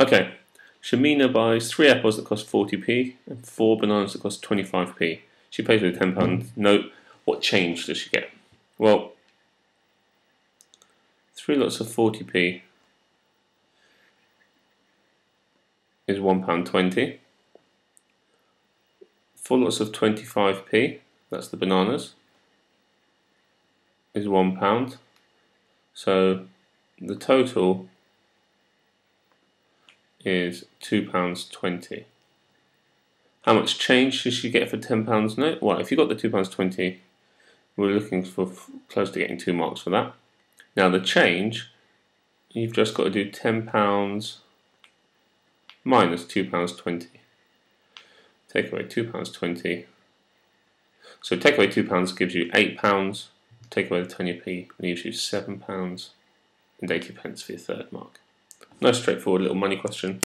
Okay, Shamina buys three apples that cost 40p and four bananas that cost 25p. She pays with a £10 hmm. note. What change does she get? Well, three lots of 40p is £1.20. Four lots of 25p, that's the bananas, is £1. So the total is £2.20. How much change does she get for £10 note? Well, if you got the £2.20, we're looking for close to getting two marks for that. Now the change, you've just got to do £10 minus £2.20. Take away £2.20. So take away £2 gives you £8. Take away the 20p leaves you £7 and 80 pence for your third mark. Nice straightforward little money question.